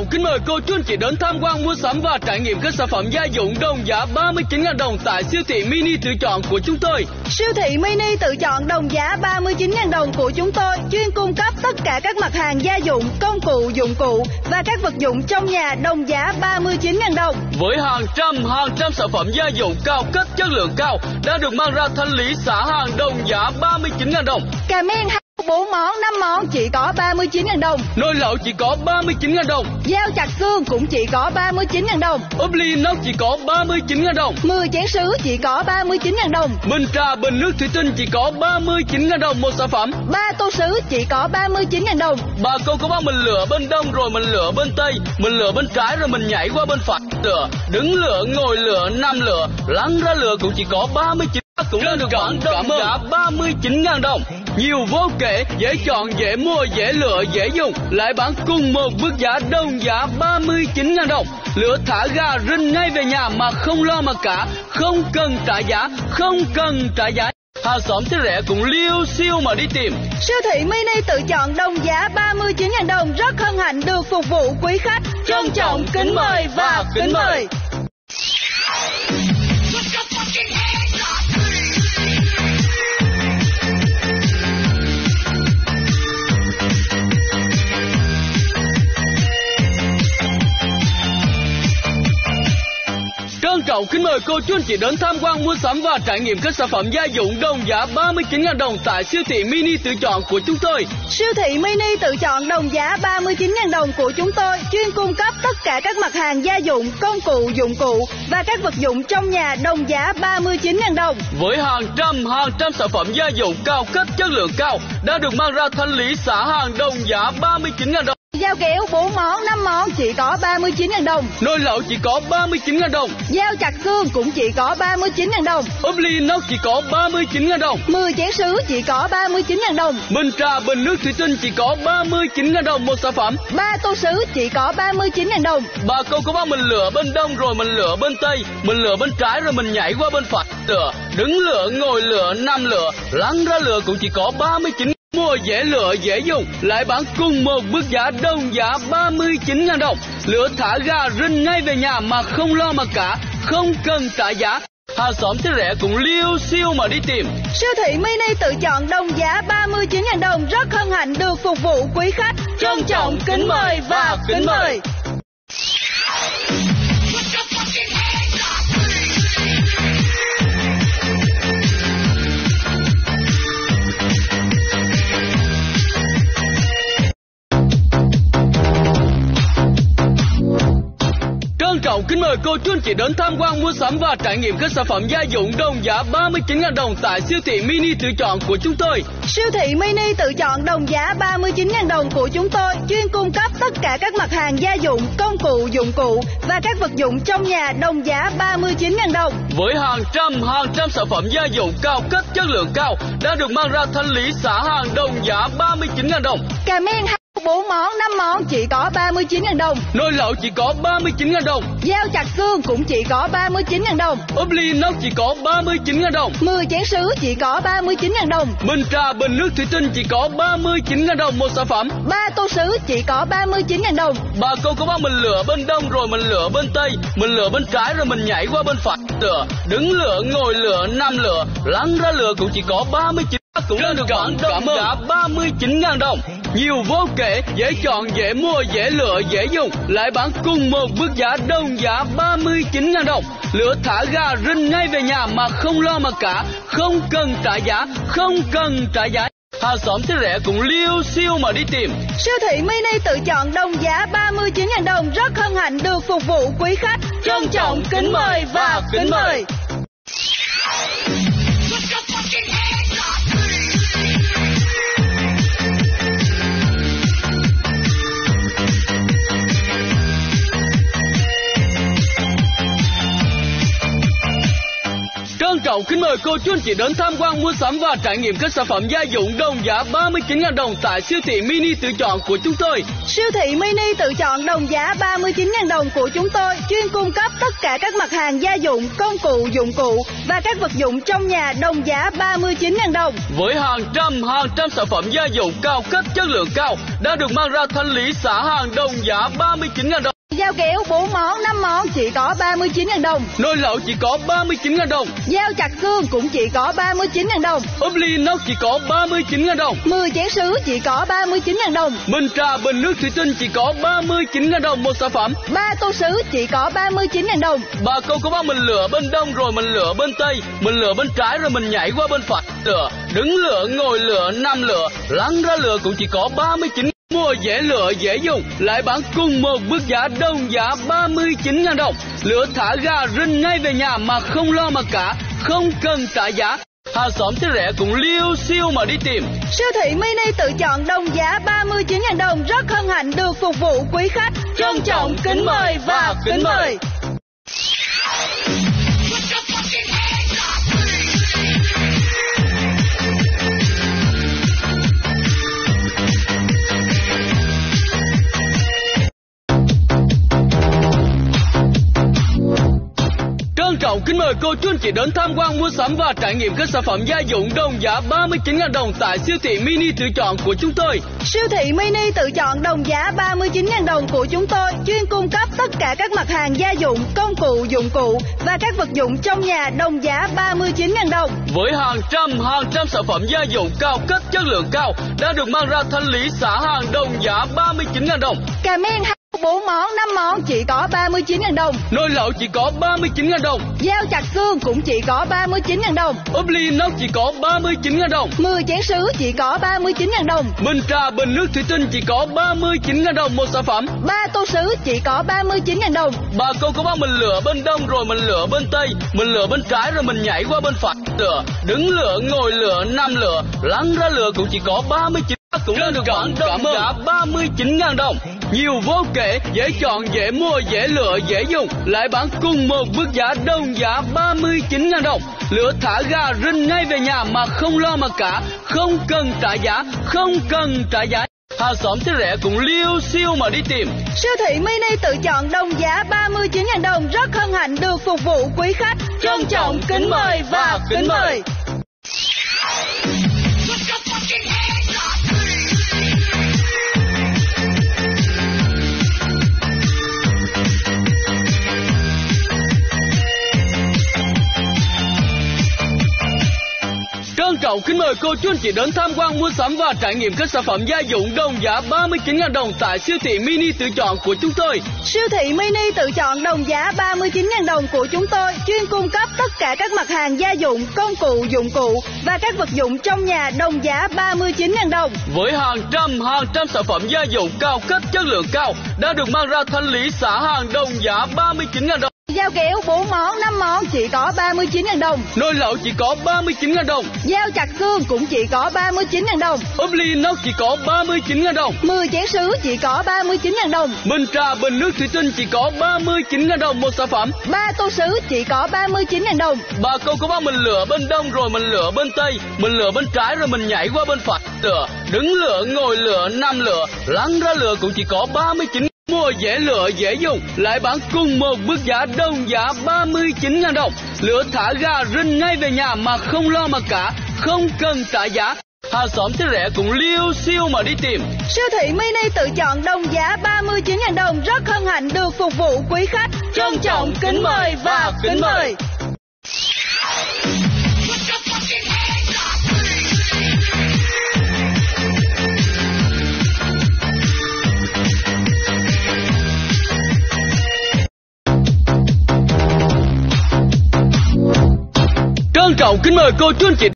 trọng kính mời cô chú anh chị đến tham quan mua sắm và trải nghiệm các sản phẩm gia dụng đồng giá 39.000 đồng tại siêu thị mini tự chọn của chúng tôi. Siêu thị mini tự chọn đồng giá 39.000 đồng của chúng tôi chuyên cung cấp tất cả các mặt hàng gia dụng, công cụ, dụng cụ và các vật dụng trong nhà đồng giá 39.000 đồng. Với hàng trăm hàng trăm sản phẩm gia dụng cao cấp chất lượng cao đã được mang ra thanh lý xả hàng đồng giá 39.000 đồng. Cà men 4 món, 5 món chỉ có 39.000 đồng. Nồi lẩu chỉ có 39.000 đồng. Dao chặt xương cũng chỉ có 39.000 đồng. Ốp ly nóc chỉ có 39.000 đồng. 10 chén sứ chỉ có 39.000 đồng. Bình trà bình nước thủy tinh chỉ có 39.000 đồng một sản phẩm. Ba tô sứ chỉ có 39.000 đồng. Bà cô có bác mình lửa bên đông rồi mình lửa bên tây, mình lửa bên trái rồi mình nhảy qua bên phải lửa, đứng lửa, ngồi lửa, nằm lửa, lăn ra lửa cũng chỉ có 39 cũng lên được đồng giá 39.000 đồng. Nhiều vô kể, dễ chọn, dễ mua, dễ lựa, dễ dùng. Lại bán cùng một mức giá đồng giá 39.000 đồng. Lửa thả ga rinh ngay về nhà mà không lo mà cả. Không cần trả giá, không cần trả giá. Hàng xóm thế rẻ cũng liêu siêu mà đi tìm. Siêu thị mini tự chọn đồng giá 39.000 đồng rất hân hạnh được phục vụ quý khách. Trân trọng kính mời và kính mời. Trọng kính mời cô chú anh chị đến tham quan mua sắm và trải nghiệm các sản phẩm gia dụng đồng giá 39.000 đồng tại siêu thị mini tự chọn của chúng tôi. Siêu thị mini tự chọn đồng giá 39.000 đồng của chúng tôi chuyên cung cấp tất cả các mặt hàng gia dụng, công cụ, dụng cụ và các vật dụng trong nhà đồng giá 39.000 đồng. Với hàng trăm hàng trăm sản phẩm gia dụng cao cấp chất lượng cao đã được mang ra thanh lý xả hàng đồng giá 39.000 đồng. Dao kéo 4 món, 5 món chỉ có 39.000 đồng. Nồi lẩu chỉ có 39.000 đồng. Dao chặt xương cũng chỉ có 39.000 đồng. Ốp ly nóc chỉ có 39.000 đồng. 10 chén sứ chỉ có 39.000 đồng. Bình trà bình nước thủy tinh chỉ có 39.000 đồng một sản phẩm. Ba tô sứ chỉ có 39.000 đồng. Bà cô có bác mình lửa bên đông rồi mình lửa bên tây, mình lửa bên trái rồi mình nhảy qua bên phải lửa, đứng lửa, ngồi lửa, nằm lửa, lăn ra lửa cũng chỉ có 39 Mua dễ lựa dễ dùng, lại bán cùng một mức giá đồng giá 39.000 đồng. Lửa thả ga rinh ngay về nhà mà không lo mà cả, không cần trả giá. Hàng xóm thế rẻ cũng liêu siêu mà đi tìm. Siêu thị mini tự chọn đồng giá 39.000 đồng rất hân hạnh được phục vụ quý khách. Trân trọng kính mời và kính mời. Mời cô chú anh chị đến tham quan mua sắm và trải nghiệm các sản phẩm gia dụng đồng giá 39.000 đồng tại siêu thị mini tự chọn của chúng tôi. Siêu thị mini tự chọn đồng giá 39.000 đồng của chúng tôi chuyên cung cấp tất cả các mặt hàng gia dụng, công cụ, dụng cụ và các vật dụng trong nhà đồng giá 39.000 đồng. Với hàng trăm hàng trăm sản phẩm gia dụng cao cấp chất lượng cao đã được mang ra thanh lý xả hàng đồng giá 39.000 đồng. Cà men 4 món, 5 món chỉ có 39.000 đồng. Nồi lẩu chỉ có 39.000 đồng. Dao chặt xương cũng chỉ có 39.000 đồng. Ốp ly nóc chỉ có 39.000 đồng. 10 chén sứ chỉ có 39.000 đồng. Bình trà bình nước thủy tinh chỉ có 39.000 đồng một sản phẩm. Ba tô sứ chỉ có 39.000 đồng. Bà cô có bác mình lửa bên đông rồi mình lửa bên tây, mình lửa bên trái rồi mình nhảy qua bên phải lửa, đứng lửa, ngồi lửa, nằm lửa, lăn ra lửa cũng chỉ có 39 cũng lên được bản đồng giá 39.000 đồng. Nhiều vô kể, dễ chọn, dễ mua, dễ lựa, dễ dùng. Lại bán cùng một mức giá đồng giá 39.000 đồng. Lửa thả ga rinh ngay về nhà mà không lo mà cả. Không cần trả giá, không cần trả giá. Hàng xóm thấy rẻ cũng liêu siêu mà đi tìm. Siêu thị mini tự chọn đồng giá 39.000 đồng rất hân hạnh được phục vụ quý khách. Trân trọng kính mời và kính mời. Trọng kính mời cô chú anh chị đến tham quan mua sắm và trải nghiệm các sản phẩm gia dụng đồng giá 39.000 đồng tại siêu thị mini tự chọn của chúng tôi. Siêu thị mini tự chọn đồng giá 39.000 đồng của chúng tôi chuyên cung cấp tất cả các mặt hàng gia dụng, công cụ, dụng cụ và các vật dụng trong nhà đồng giá 39.000 đồng. Với hàng trăm hàng trăm sản phẩm gia dụng cao cấp chất lượng cao đã được mang ra thanh lý xả hàng đồng giá 39.000 đồng. Dao kéo 4 món, 5 món chỉ có 39.000 đồng. Nồi lẩu chỉ có 39.000 đồng. Dao chặt xương cũng chỉ có 39.000 đồng. Ốp ly inox chỉ có 39.000 đồng. 10 chén sứ chỉ có 39.000 đồng. Bình trà bình nước thủy tinh chỉ có 39.000 đồng một sản phẩm. Ba tô sứ chỉ có 39.000 đồng. Bà câu có bao mình lựa bên đông rồi mình lựa bên tây, mình lựa bên trái rồi mình nhảy qua bên phải. Lựa, đứng lựa, ngồi lựa, nằm lựa, lăn ra lựa cũng chỉ có 39 Mua dễ lựa dễ dùng lại bán cùng một mức giá đồng giá 39.000 đồng. lửa thả ga rinh ngay về nhà mà không lo mà cả, không cần trả giá. Hàng xóm thế rẻ cũng liêu siêu mà đi tìm. Siêu thị mini tự chọn đồng giá 39.000 đồng rất hân hạnh được phục vụ quý khách. Trân trọng kính mời và kính mời. Trọng kính mời cô chú anh chị đến tham quan mua sắm và trải nghiệm các sản phẩm gia dụng đồng giá 39.000 đồng tại siêu thị mini tự chọn của chúng tôi. Siêu thị mini tự chọn đồng giá 39.000 đồng của chúng tôi chuyên cung cấp tất cả các mặt hàng gia dụng, công cụ, dụng cụ và các vật dụng trong nhà đồng giá 39.000 đồng. Với hàng trăm hàng trăm sản phẩm gia dụng cao cấp chất lượng cao đã được mang ra thanh lý xả hàng đồng giá 39.000 đồng. Cà men 4 món, 5 món chỉ có 39.000 đồng. Nồi lẩu chỉ có 39.000 đồng. Dao chặt xương cũng chỉ có 39.000 đồng. Ốp ly inox chỉ có 39.000 đồng. 10 chén sứ chỉ có 39.000 đồng. Bình trà bình nước thủy tinh chỉ có 39.000 đồng một sản phẩm. Ba tô sứ chỉ có 39.000 đồng. Bà cô có bao mình lựa bên đông rồi mình lựa bên tây, mình lựa bên trái rồi mình nhảy qua bên phải. Lựa, đứng lựa, ngồi lựa, nằm lựa, lăn ra lựa cũng chỉ có 39 cũng đã được bán đồng giá 39.000 đồng. Nhiều vô kể, dễ chọn, dễ mua, dễ lựa, dễ dùng, lại bán cùng một mức giá đồng giá 39.000 đồng. Lựa thả ga rinh ngay về nhà mà không lo mà cả, không cần trả giá, không cần trả giá. Hàng xóm thấy rẻ cũng liêu siêu mà đi tìm. Siêu thị mini tự chọn đồng giá 39.000 đồng rất hân hạnh được phục vụ quý khách. Trân trọng kính mời và kính mời. Trọng kính mời cô chú anh chị đến tham quan mua sắm và trải nghiệm các sản phẩm gia dụng đồng giá 39.000 đồng tại siêu thị mini tự chọn của chúng tôi. Siêu thị mini tự chọn đồng giá 39.000 đồng của chúng tôi chuyên cung cấp tất cả các mặt hàng gia dụng, công cụ, dụng cụ và các vật dụng trong nhà đồng giá 39.000 đồng. Với hàng trăm hàng trăm sản phẩm gia dụng cao cấp chất lượng cao đã được mang ra thanh lý xả hàng đồng giá 39.000 đồng. Dao kéo 4 món, 5 món chỉ có 39.000 đồng. Nồi lẩu chỉ có 39.000 đồng. Dao chặt xương cũng chỉ có 39.000 đồng. Ốp ly inox chỉ có 39.000 đồng. 10 chén sứ chỉ có 39.000 đồng. Bình trà bình nước thủy tinh chỉ có 39.000 đồng một sản phẩm. Ba tô sứ chỉ có 39.000 đồng. Bà câu có bao mình lựa bên đông rồi mình lựa bên tây, mình lựa bên trái rồi mình nhảy qua bên phải. Lựa, đứng lựa, ngồi lựa, nằm lựa, lăn ra lựa cũng chỉ có 39 Mua dễ lựa dễ dùng lại bán cùng một mức giá đồng giá 39.000 đồng. lửa thả gà rinh ngay về nhà mà không lo mà cả, không cần trả giá. Hàng xóm thấy rẻ cũng liêu siêu mà đi tìm. Siêu thị mini tự chọn đồng giá 39.000 đồng rất hân hạnh được phục vụ quý khách. Trân trọng kính mời và kính mời. Trọng kính mời cô chú anh chị